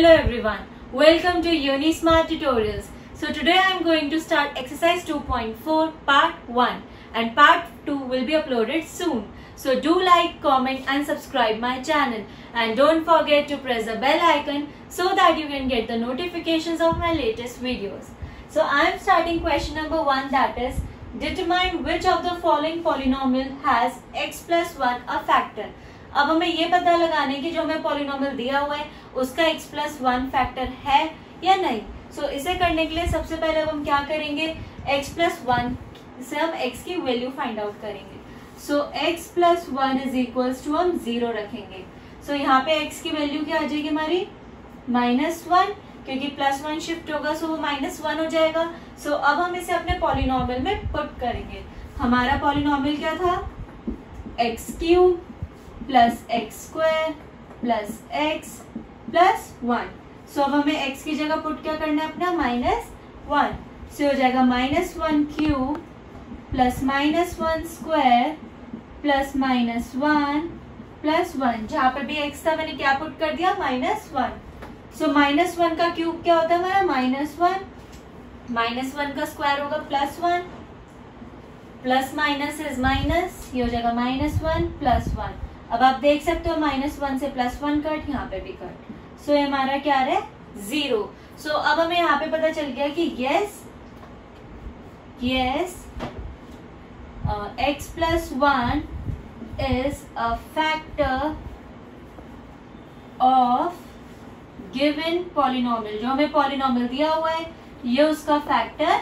Hello everyone, welcome to Unismart Tutorials. So today I am going to start exercise 2.4 part 1 and part 2 will be uploaded soon. So do like, comment and subscribe my channel and don't forget to press the bell icon so that you can get the notifications of my latest videos. So I am starting question number 1 that is determine which of the following polynomial has x plus 1 a factor. अब हमें ये पता लगाने की जो हमें polynomial दिया हुआ है उसका x प्लस वन फैक्टर है या नहीं? सो so, इसे करने के लिए सबसे पहले अब हम क्या करेंगे? x प्लस वन से हम x की वैल्यू फाइंड आउट करेंगे। So x plus one is equal to हम ज़ीरो रखेंगे। सो so, यहाँ पे x की वैल्यू क्या आ जाएगी हमारी? माइनस वन क्योंकि प्लस वन शिफ्ट होगा सो वो माइनस वन हो जाएगा। सो so, अब हम इसे अपने पॉलिनोमियल में पुट करेंगे। हमारा पॉलिनोमियल क्या था? X cube plus X square plus X plus one so अब हमें एक्स की जगह पुट क्या करना है अपना? माइनस वन से हो जाएगा minus one cube plus minus one square plus minus one plus one जहाँ पर भी एक्स था, मैंने क्या पुट कर दिया? Minus one so minus one का क्यूब क्या होता है हमारा? माइनस वन माइनस वन का स्क्वायर होगा plus one plus minus is minus ये हो जाएगा माइनस वन प्लस वन अब आप देख सकते हो माइनस वन से प्लस वन कट यहाँ पे भी कट सो so, हमारा क्या है? ज़ीरो सो अब हमें यहाँ पे पता चल गया कि yes yes X plus one is a factor of given polynomial जो हमें पॉलिनोमियल दिया हुआ है ये उसका फैक्टर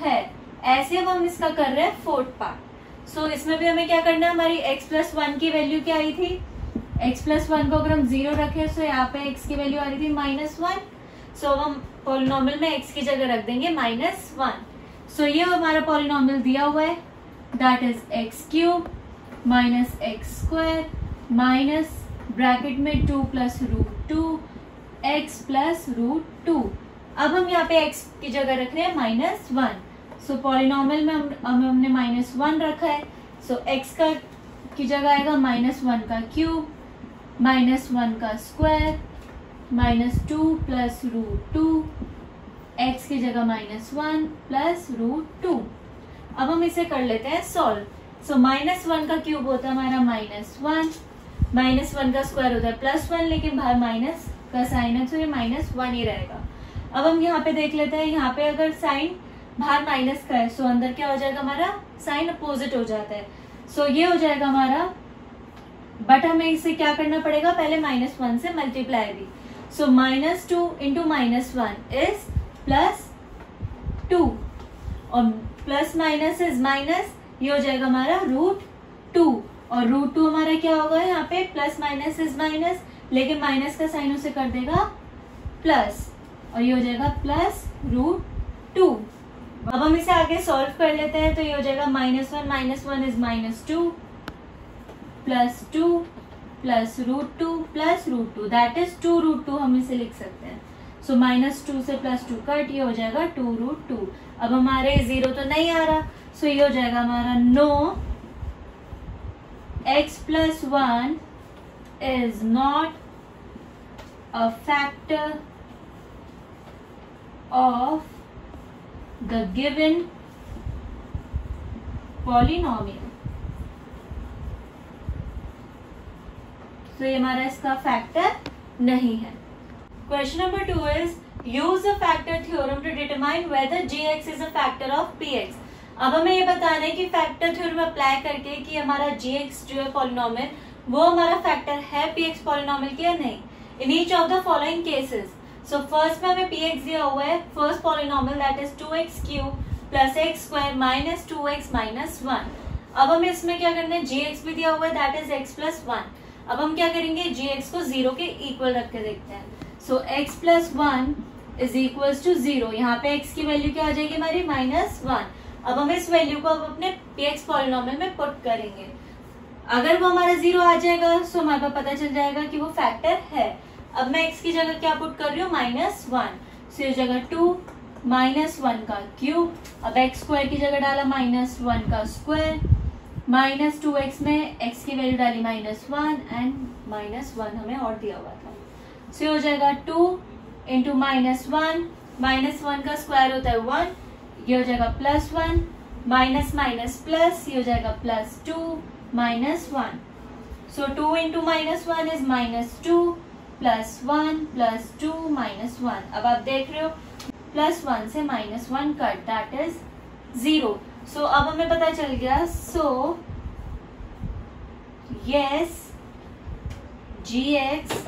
है. ऐसे अब हम इसका कर रहे हैं फोर्थ पार्ट सो so, इसमें भी हमें क्या करना है? हमारी x प्लस वन की वैल्यू क्या आई थी? x प्लस वन को अगर हम ज़ीरो रखे तो यहाँ पे x की वैल्यू आ रही थी माइनस वन सो हम पोलिनोमियल में x की जगह रख देंगे माइनस वन सो ये हमारा पोलिनोमियल दिया हुआ है. That is X cube minus X square minus bracket में two plus root two X plus root two अब हम यहाँ पे x की जगह रख रहे हैं माइनस वन सो पॉलिनोमियल में हम, हमने माइनस वन रखा है. सो so, एक्स का की जगह आएगा माइनस वन का क्यूब माइनस वन का square minus two plus root two X की जगह minus one plus root two अब हम इसे कर लेते हैं सॉल्व सो माइनस वन का क्यूब होता है हमारा माइनस वन माइनस वन का स्क्वायर होता है प्लस वन लेकिन बाहर माइनस का साइन है तो ये माइनस वन ही रहेगा. अब हम यहाँ पे देख लेते हैं यहाँ पे अगर साइन बाहर माइनस का है सो अंदर क्या हो जाएगा हमारा? साइन अपोजिट हो जाता है। सो ये हो जाएगा हमारा बट हमें इसे क्या करना पड़ेगा? पहले माइनस वन से मल्टीप्लाई भी। So minus two into minus one is plus two और प्लस माइनस इज़ माइनस ये हो जाएगा हमारा रूट टू और रूट टू हमारा क्या होगा यहाँ पे? प्लस माइनस इज़ माइनस लेकिन माइनस का साइन उसे कर देगा प्लस और ये हो जाएगा प्लस रूट टू अब हम इसे आगे सॉल्व कर लेते हैं तो ये हो जाएगा minus one minus one is minus two plus two plus root two plus root two that is two root two हम इसे लिख सकते हैं। सो माइनस टू से प्लस टू कट, ये हो जाएगा टू रूट टू अब हमारे ज़ीरो तो नहीं आ रहा सो ये हो जाएगा हमारा no X plus one is not a factor of the given polynomial. हमारा इसका फैक्टर नहीं है। Question number two is use the factor theorem to determine whether G X is a factor of P X अब हमें ये बताना है कि फैक्टर थ्योरम अप्लाई करके कि हमारा जी एक्स जो है पॉलिनोमियल वो हमारा फैक्टर है पी एक्स पॉलिनोमियल की या नहीं? In each of the following cases so first में हमें पी एक्स दिया हुआ है first polynomial that is two X cube plus X square minus two X minus one अब हमें इसमें क्या करना है? जी एक्स भी दिया हुआ है that is X plus one अब हम क्या करेंगे? जी एक्स को ज़ीरो के इक्वल रख के देखते हैं. So X plus one is equal to zero यहाँ पे एक्स की वैल्यू क्या आ जाएगी हमारी? माइनस वन अब हम इस वैल्यू को अब अपने पी एक्स पॉलिनोमियल में पुट करेंगे. अगर वो हमारा ज़ीरो आ जाएगा तो हमारे पास पता चल जाएगा कि वो फैक्टर है. अब मैं x की जगह क्या पुट कर रही हूँ? माइनस वन सो जगह टू माइनस वन का क्यूब अब एक्स स्क्वायर की जगह डाला माइनस वन का स्क्वायर माइनस टू एक्स में x की वैल्यू डाली minus one and minus one हमें और दिया हुआ था। सो हो जाएगा two into minus one minus one का स्क्वायर होता है वन ये हो जाएगा plus one minus minus plus ये हो जाएगा plus two minus one so two into minus one is minus two plus one plus two minus one अब आप देख रहे हो प्लस वन से minus one cut that is zero so अब हमें पता चल गया so yes G X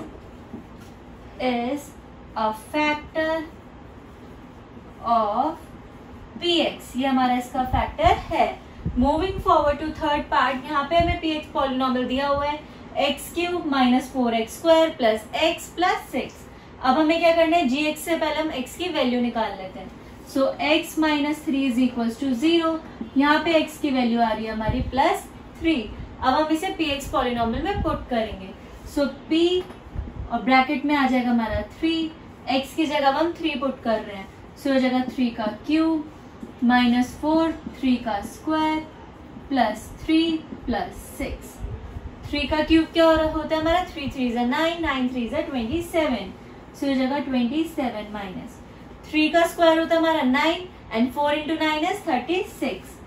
is a factor of P X ये हमारा इसका फैक्टर है। Moving forward to third part यहाँ पे हमें पी एक्स पॉलिनॉमल दिया हुआ है। X cube minus four X square plus X plus six अब हमें क्या करना है? जी एक्स से पहले हम एक्स की वैल्यू निकाल लेते हैं। So X minus three is equal to zero यहाँ पे एक्स की वैल्यू आ रही है हमारी प्लस थ्री अब हम इसे पी एक्स पॉलिनॉमल में पुट करेंगे। सो so, पी और ब्रैकेट में आ जाएगा हमारा थ्री एक्स की जगह हम थ्री पुट कर रहे हैं। सो हो जाएगा थ्री का क्यूब माइनस फोर थ्री का square plus three plus six three का क्यूब क्या होता है हमारा? थ्री थ्री ज़ा नाइन नाइन थ्री ज़ा ट्वेंटी सेवन सो जगह ट्वेंटी सेवन माइनस थ्री का स्क्वायर होता है हमारा nine and four into nine is thirty six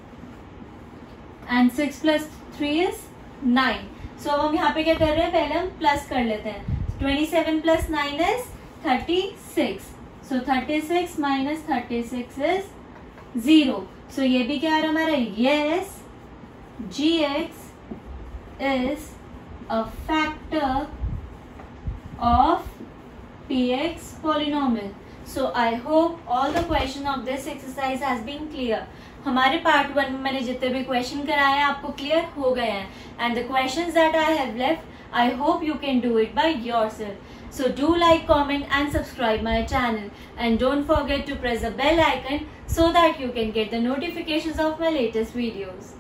and six plus three is nine so अब हम यहाँ पे क्या कर रहे हैं? पहले हम प्लस कर लेते हैं. Twenty seven plus nine is thirty six so thirty six minus thirty six is zero so ये भी क्या आ रहा हमारा? Yes G X Is a factor of px polynomial so i hope all the question of this exercise has been clear हमारे part one में मैंने जितने भी क्वेश्चन कराए हैं आपको क्लियर हो गए हैं and the questions that I have left I hope you can do it by yourself So do like, comment and subscribe my channel and don't forget to press the bell icon so that you can get the notifications of my latest videos.